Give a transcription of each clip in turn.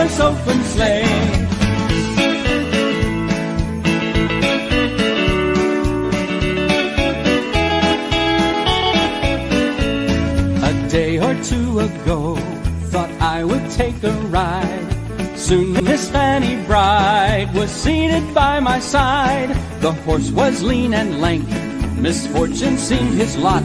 open. A day or two ago, thought I would take a ride. Soon Miss Fanny Bright was seated by my side. The horse was lean and lank, misfortune seemed his lot.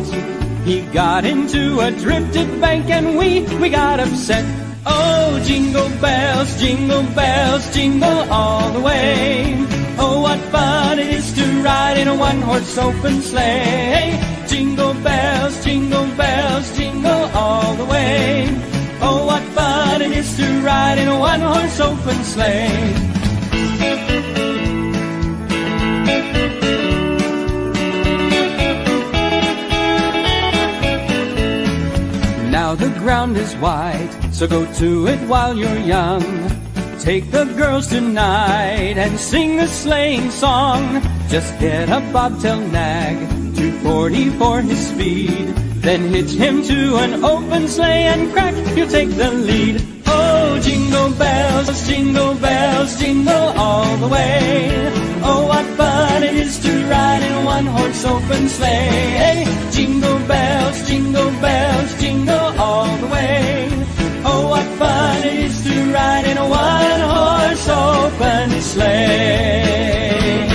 He got into a drifted bank and we, we got upset. Oh, jingle bells, jingle bells, jingle all the way. Oh, what fun it is to ride in a one-horse open sleigh. Jingle bells, jingle bells, jingle all the way. Oh, what fun it is to ride in a one-horse open sleigh. Now the ground is wide, so go to it while you're young. Take the girls tonight and sing a sleighing song. Just get a bobtail nag, 240 for his speed. Then hitch him to an open sleigh and crack, you'll take the lead. Oh, jingle bells, jingle bells, jingle all the way. Oh, what fun it is to ride in one-horse open sleigh. Hey, Jingle bells, jingle bells, jingle all the way. Oh, what fun it is to ride in a one-horse open sleigh.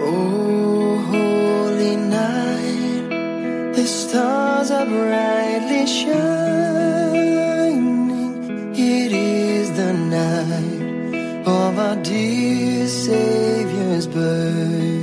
Oh, holy night, the stars are brightly shining. It is the night of our dear Savior's birth.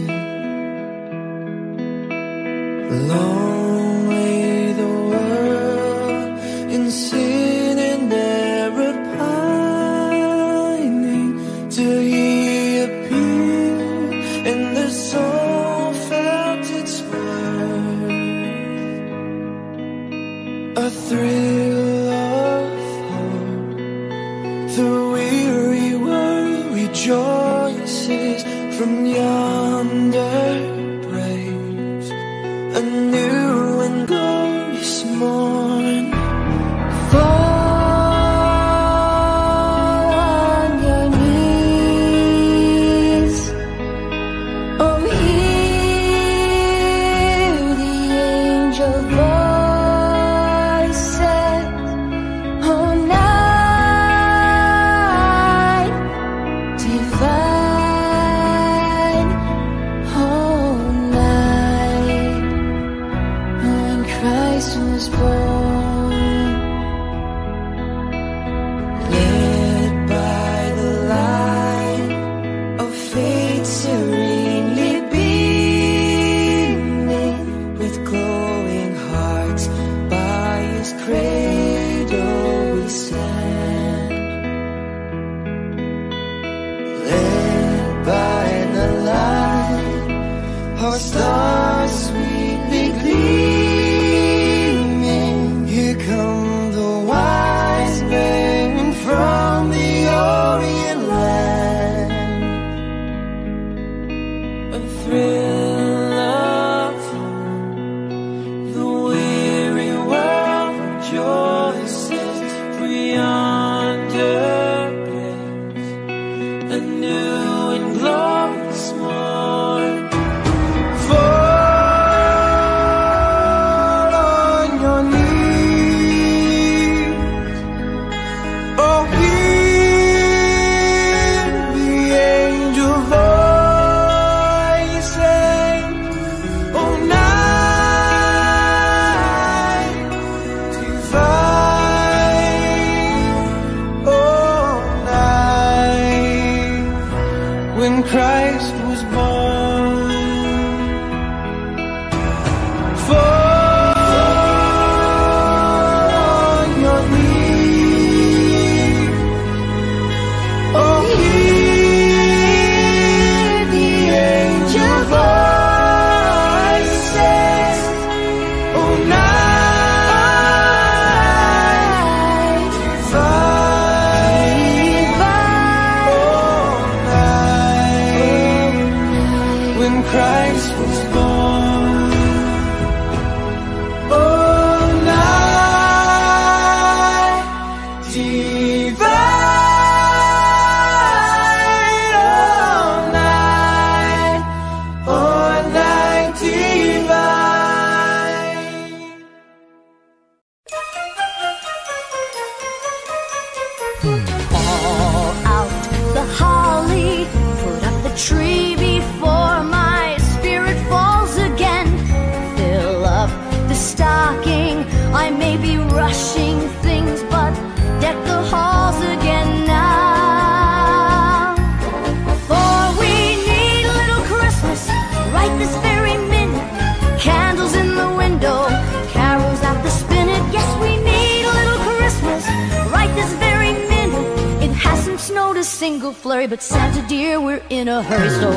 single flurry, but Santa dear, we're in a hurry. So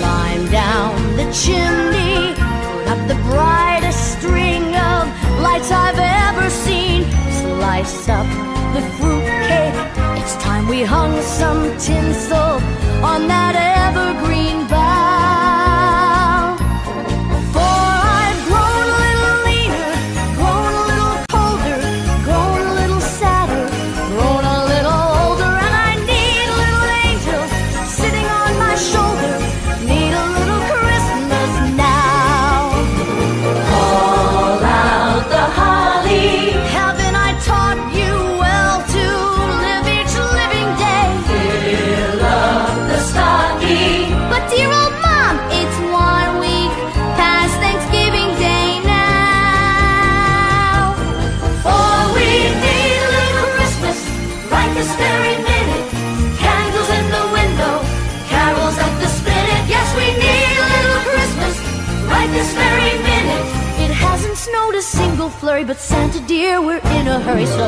climb down the chimney, put up the brightest string of lights I've ever seen. Slice up the fruitcake. It's time we hung some tinsel on that evergreen bough. hurry, but Santa dear, we're in a hurry, so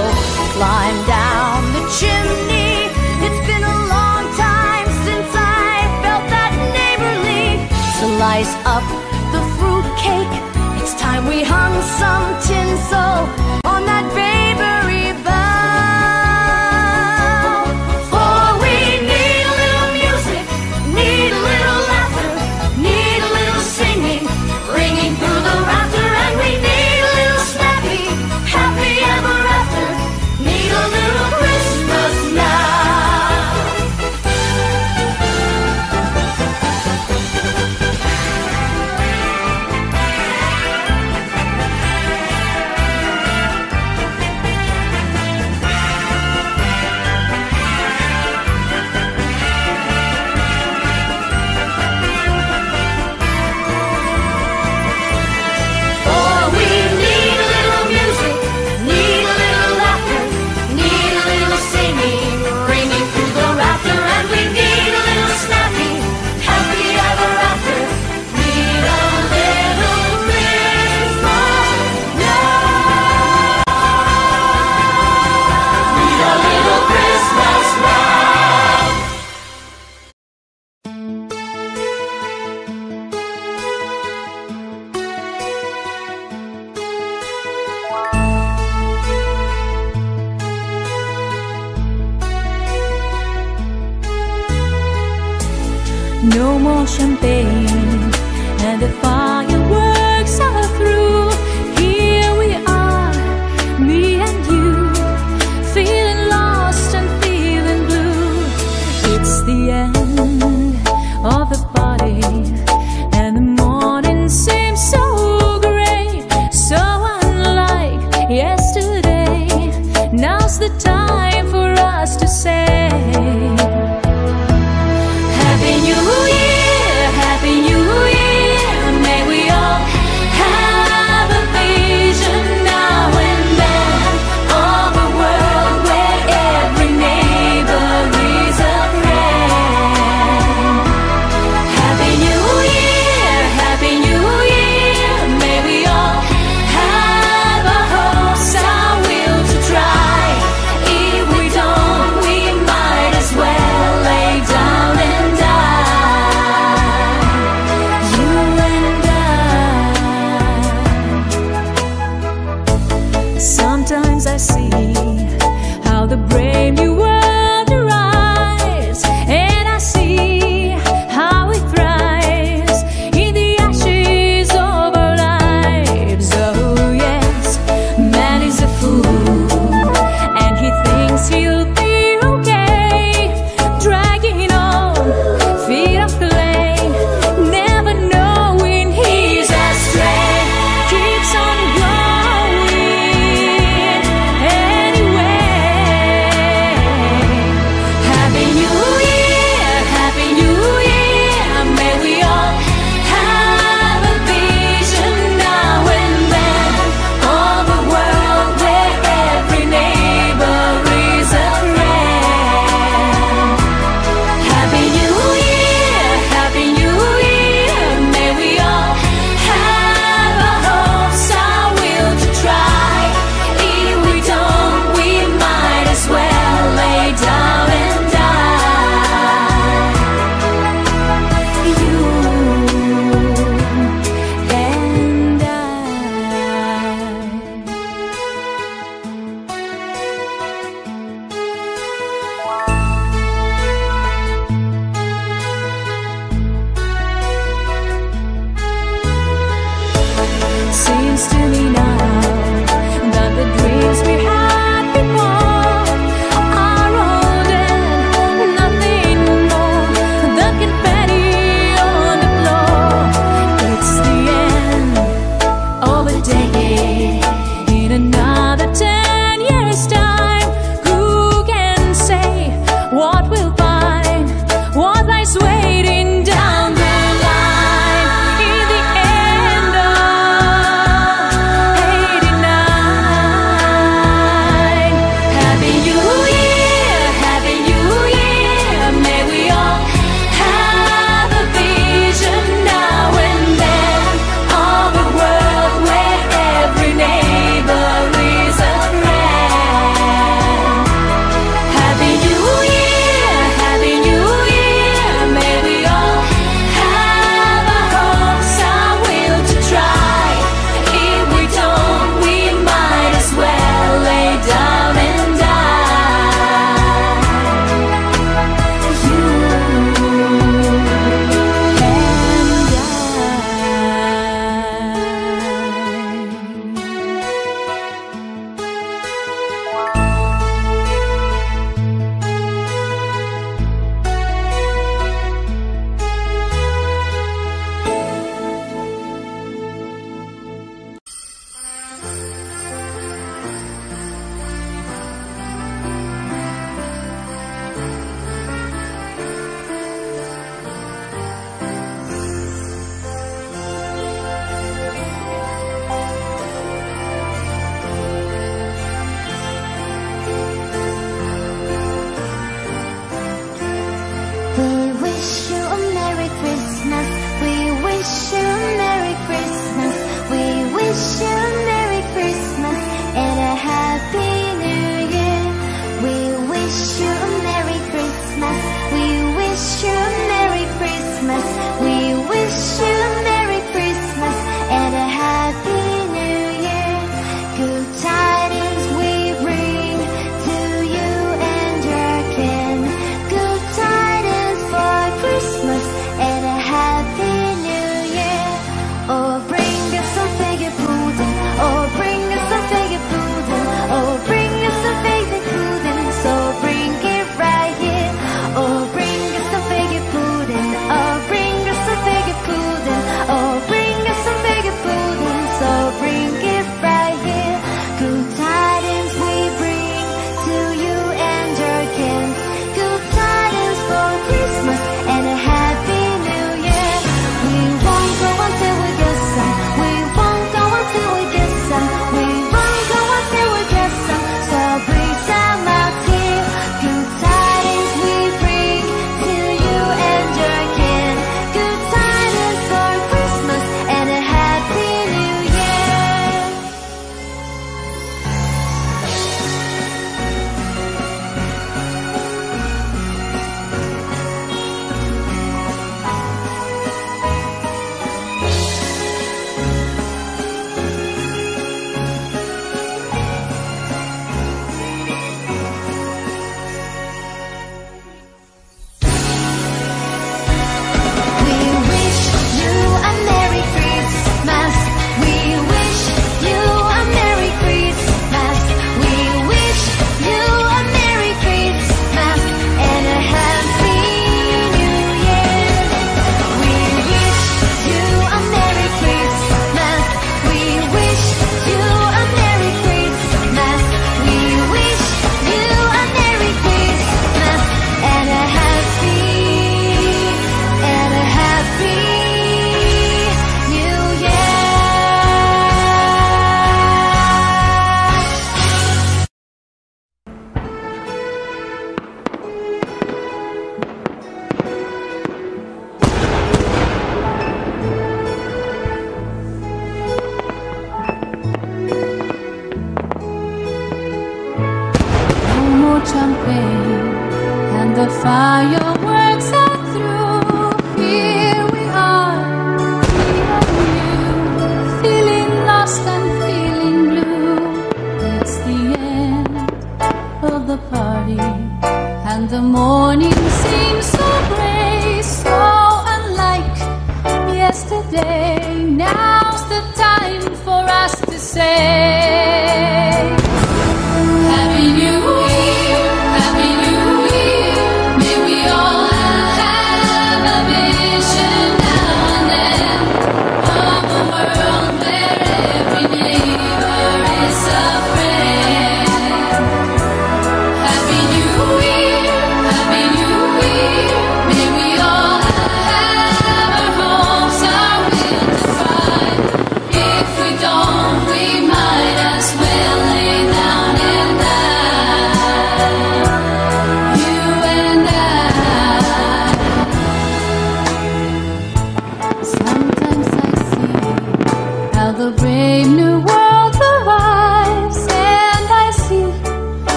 climb down the chimney. It's been a long time since I felt that neighborly. Slice up the fruitcake. It's time we hung some.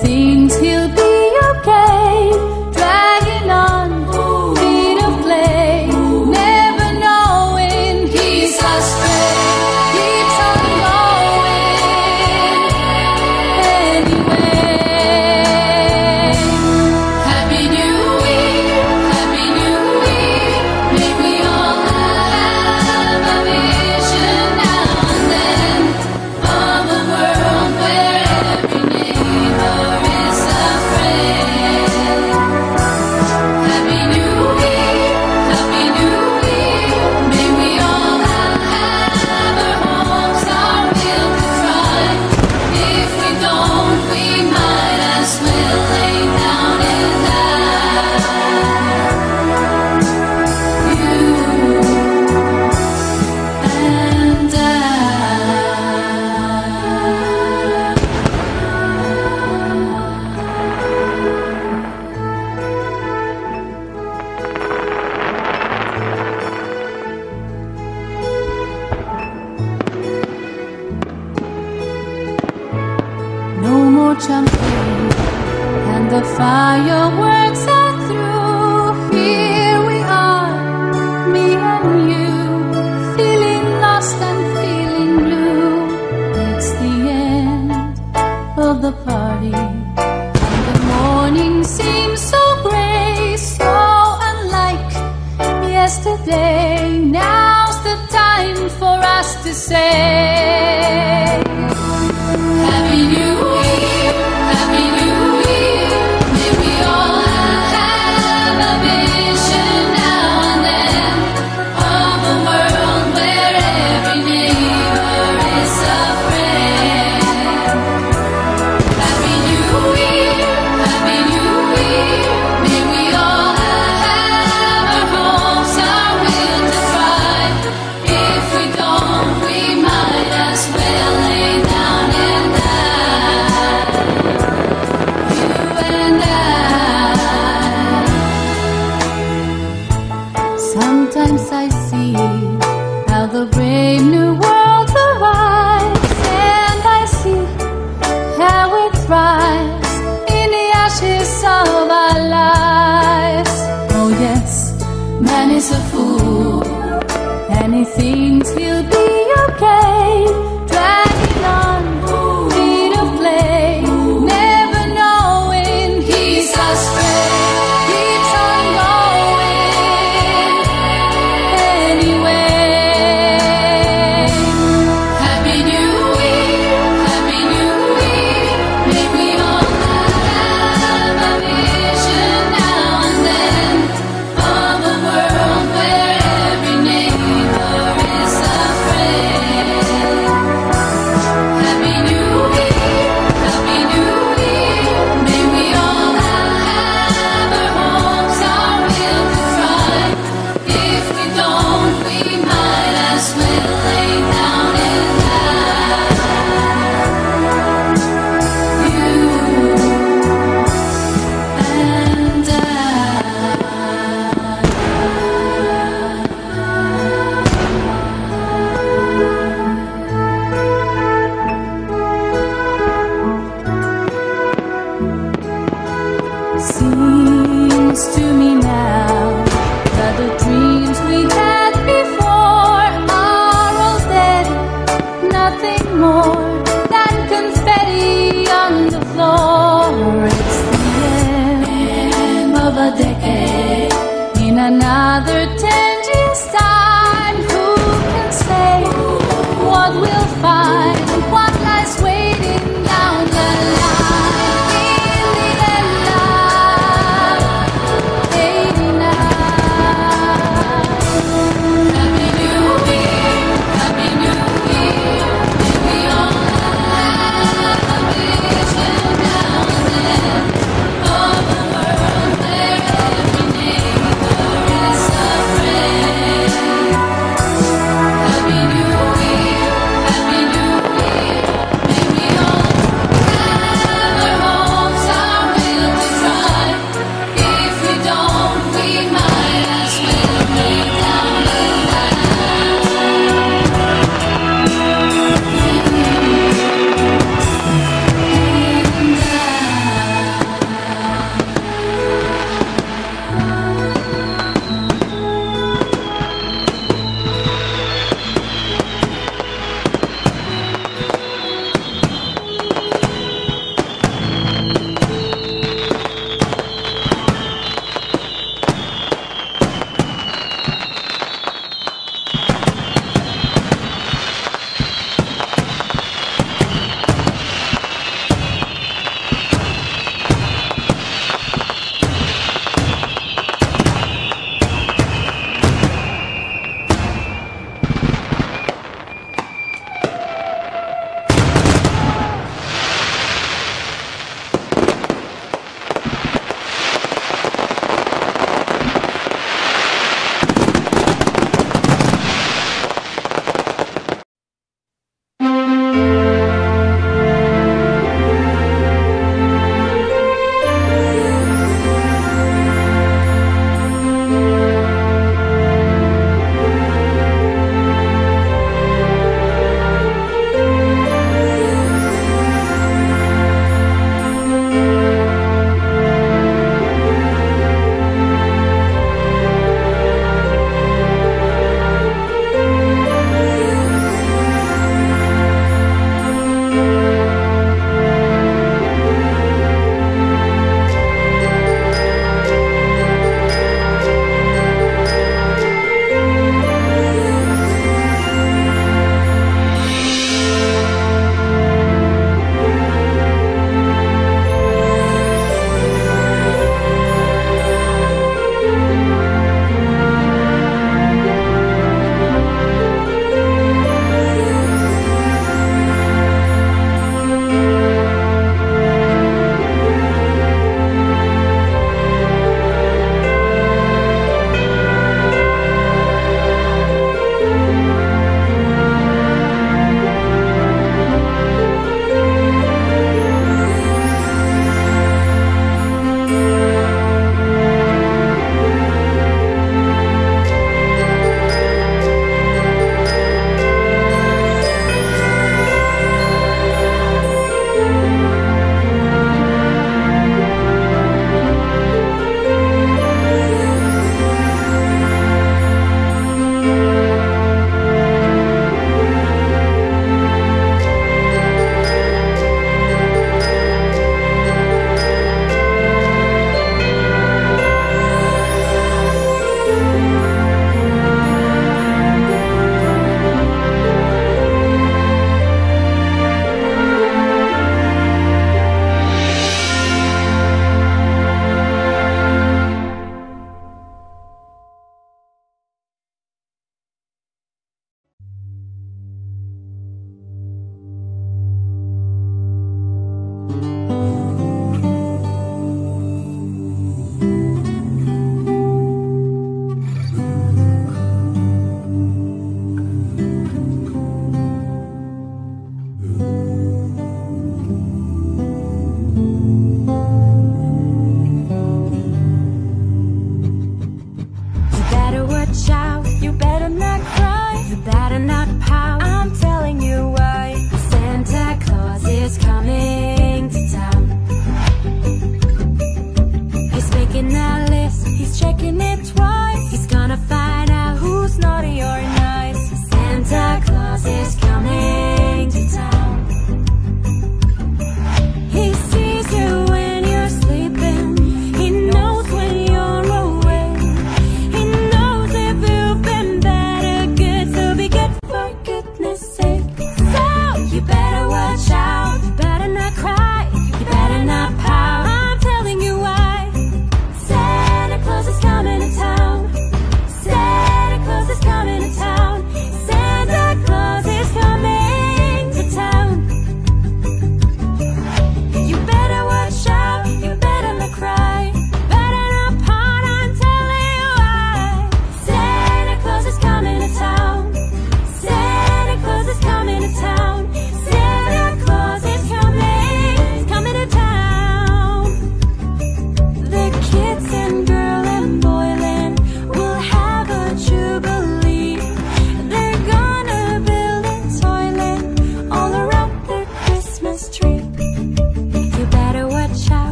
Fool,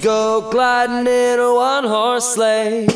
go gliding in a one horse sleigh.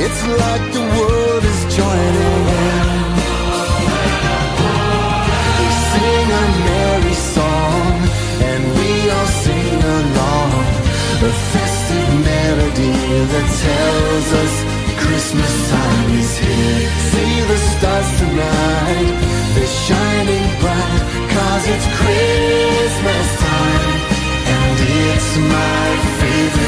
It's like the world is joining in. We sing a merry song and we all sing along. A festive melody that tells us Christmas time is here. See the stars tonight, they're shining bright. Cause it's Christmas time and it's my favorite.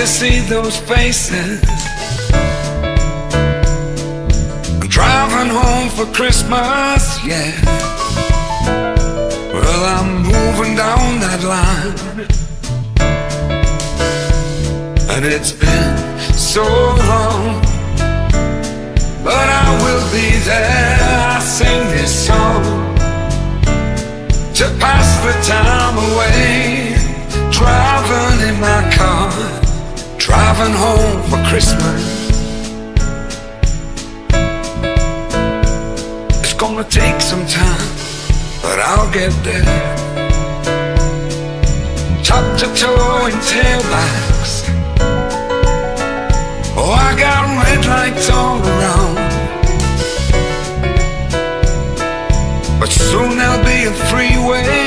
to see those faces. I'm driving home for Christmas, yeah. Well, I'm moving down that line. And it's been so long. But I will be there. I sing this song to pass the time away. Driving in my car, driving home for Christmas. It's gonna take some time, but I'll get there. Top to toe in tailbacks. Oh, I got red lights all around. But soon there'll be a freeway,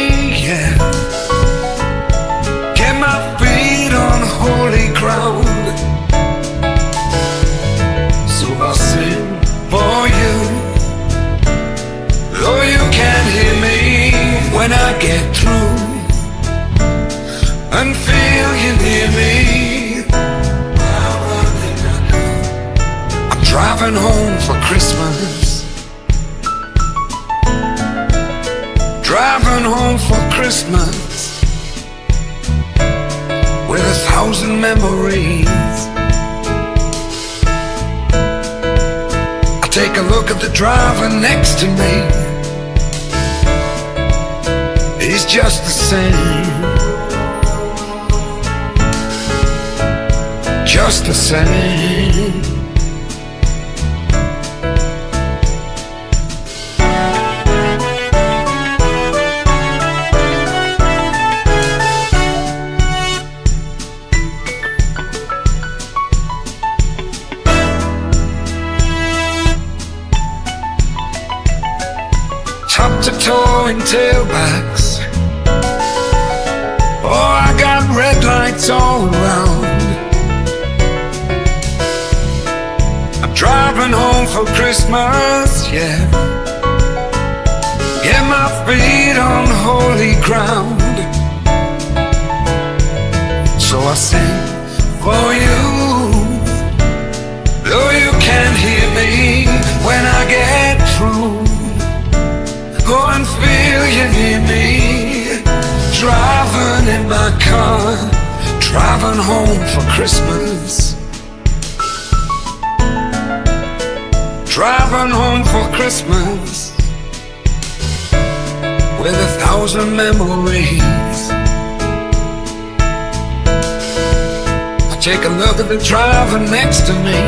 driving home for Christmas. Driving home for Christmas with a thousand memories. I take a look at the driver next to me. He's just the same. Just the same. In tailbacks. Oh, I got red lights all around. I'm driving home for Christmas, yeah. Get my feet on holy ground. So I sing for you. You near me? Driving in my car Driving home for Christmas. Driving home for Christmas With a thousand memories. I take a look at the driver next to me.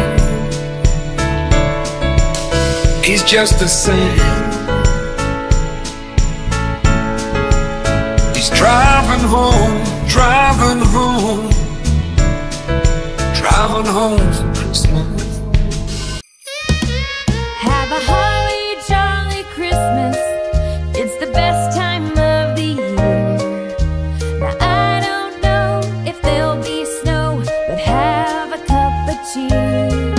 He's just the same Driving home, driving home, driving home for Christmas. Have a holly jolly Christmas. It's the best time of the year. Now I don't know if there'll be snow, but have a cup of cheer.